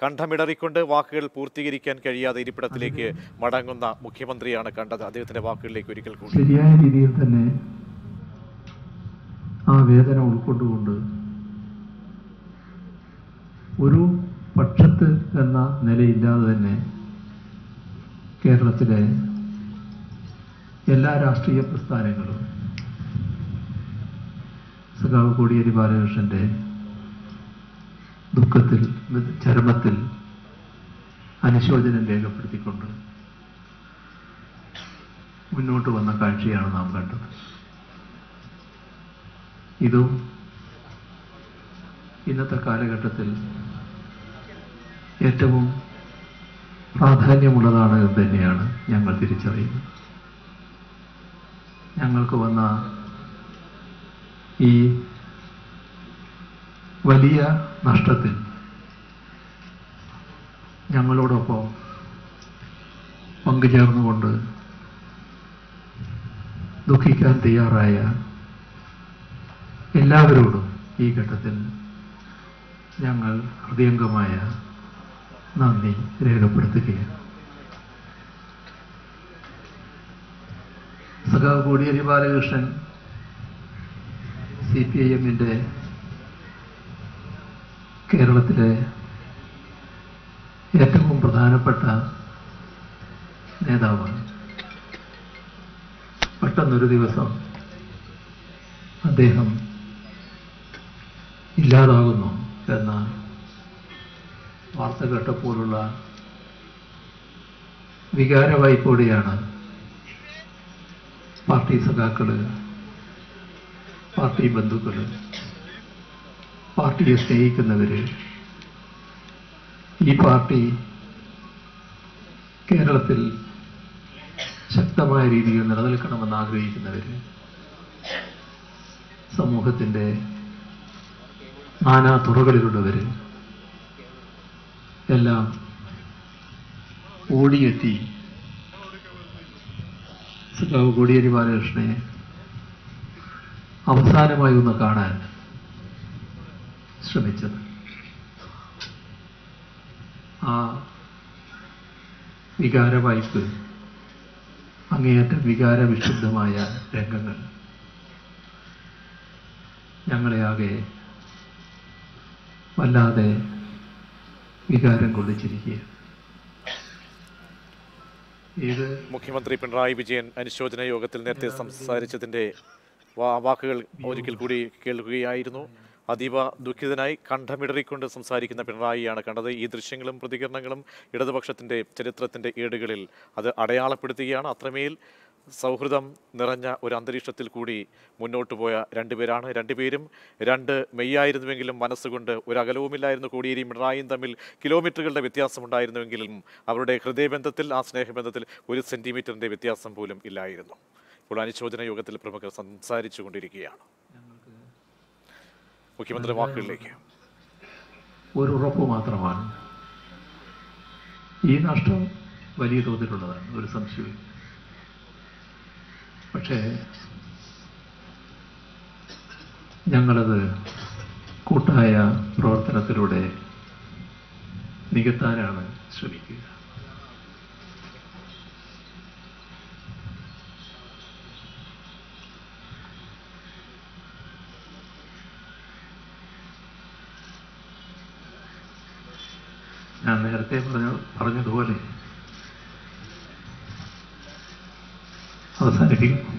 കണ്ഠമിടറിക്കൊണ്ട് വാക്കുകൾ പൂർത്തീകരിക്കാൻ കഴിയാതെ ഇരിപ്പിടത്തിലേക്ക് മടങ്ങുന്ന മുഖ്യമന്ത്രിയാണ് കണ്ടത്. അദ്ദേഹത്തിന്റെ വാക്കുകളിലേക്ക് ഒരിക്കൽ കൂടി. ശരിയായ രീതിയിൽ തന്നെ ആ വേദന ഉൾക്കൊണ്ടുകൊണ്ട് ഒരു പക്ഷത്ത് എന്ന നിലയില്ലാതെ തന്നെ കേരളത്തിലെ എല്ലാ രാഷ്ട്രീയ പ്രസ്ഥാനങ്ങളും സഖാവ് കോടിയേരി ബാലകൃഷ്ണന്റെ ദുഃഖത്തിൽ ചരമത്തിൽ അനുശോചനം രേഖപ്പെടുത്തിക്കൊണ്ട് മുന്നോട്ട് വന്ന കാഴ്ചയാണ് നാം കണ്ടത്. ഇതും ഇന്നത്തെ കാലഘട്ടത്തിൽ ഏറ്റവും പ്രാധാന്യമുള്ളതാണ് എന്ന് തന്നെയാണ് ഞങ്ങൾ തിരിച്ചറിയുന്നത്. ഞങ്ങൾക്ക് വന്ന ഈ വലിയ നഷ്ടത്തിൽ. ഞങ്ങളോടൊപ്പം പങ്കുചേർന്നുകൊണ്ട് ദുഃഖിക്കാൻ തയ്യാറായ എല്ലാവരോടും ഈ ഘട്ടത്തിൽ ഞങ്ങൾ ഹൃദയംഗമായ നന്ദി രേഖപ്പെടുത്തുകയാണ്. സഖാവ് Kodiyeri Balakrishnan C P I എമ്മിന്റെ കേരളത്തിലെ ഏറ്റവും പ്രധാനപ്പെട്ട നേതാവാണ്. പെട്ടെന്നൊരു ദിവസം അദ്ദേഹം ഇല്ലാതാകുന്നു എന്ന വാർത്ത കേട്ടപ്പോഴുള്ള വികാരവായ്പോടെയാണ് പാർട്ടി സഖാക്കൾ പാർട്ടി ബന്ധുക്കൾ പാർട്ടിയെ സ്നേഹിക്കുന്നവര് ഈ പാർട്ടി കേരളത്തിൽ ശക്തമായ രീതിയിൽ നിലനിൽക്കണമെന്ന് ആഗ്രഹിക്കുന്നവര് സമൂഹത്തിന്റെ നാനാ തുറകളിലുള്ളവര് എല്ലാം ഓടിയെത്തി സഖാവ് കോടിയേരി ബാലകൃഷ്ണനെ അവസാനമായി ഒന്ന് കാണാൻ ശ്രമിച്ചത്. ആ വികാരവായ്പ് അങ്ങേയറ്റം വികാരവിശുദ്ധമായ രംഗങ്ങൾ ഞങ്ങളെ ആകെ വല്ലാതെ വികാരം കൊള്ളിച്ചിരിക്കുകയാണ് ഇത് മുഖ്യമന്ത്രി പിണറായി വിജയൻ അനുശോചന യോഗത്തിൽ നേരത്തെ സംസാരിച്ചതിന്റെ വാക്കുകൾ ഒരിക്കൽ കൂടി കേൾക്കുകയായിരുന്നു. അതീവ ദുഃഖിതനായി കണ്ഠമിടറിക്കൊണ്ട് സംസാരിക്കുന്ന പിണറായിയാണ് കണ്ടത്. ഈ ദൃശ്യങ്ങളും പ്രതികരണങ്ങളും ഇടതുപക്ഷത്തിന്റെ ചരിത്രത്തിന്റെ ഏടുകളിൽ അത് അടയാളപ്പെടുത്തുകയാണ്. അത്രമേൽ സൗഹൃദം നിറഞ്ഞ ഒരു അന്തരീക്ഷത്തിൽ കൂടി മുന്നോട്ട് പോയ രണ്ടുപേരാണ് രണ്ടുപേരും രണ്ട് മെയ്യായിരുന്നുവെങ്കിലും മനസ്സുകൊണ്ട് ഒരു അകലവുമില്ലായിരുന്നു. കോടിയേരിയും പിണറായിയും തമ്മിൽ കിലോമീറ്ററുകളുടെ വ്യത്യാസമുണ്ടായിരുന്നുവെങ്കിലും അവരുടെ ഹൃദയബന്ധത്തിൽ ആ സ്നേഹബന്ധത്തിൽ ഒരു സെന്റിമീറ്ററിന്റെ വ്യത്യാസം പോലും ഇല്ലായിരുന്നു. ഇപ്പോൾ അനുശോചന യോഗത്തിൽ പ്രമുഖർ സംസാരിച്ചു കൊണ്ടിരിക്കുകയാണ് മുഖ്യമന്ത്രി വാക്കുകളിലേക്ക്. ഒരു ഉറപ്പ് മാത്രമാണ് ഈ നഷ്ടം വലിയ തോതിലുള്ളതാണ് ഒരു സംശയവും പക്ഷേ ഞങ്ങളത് കൂട്ടായ പ്രവർത്തനത്തിലൂടെ നികത്താനാണ് ശ്രമിക്കുക. ഞാൻ നേരത്തെ പറഞ്ഞ പറഞ്ഞതുപോലെ അവസാനിപ്പിക്കും.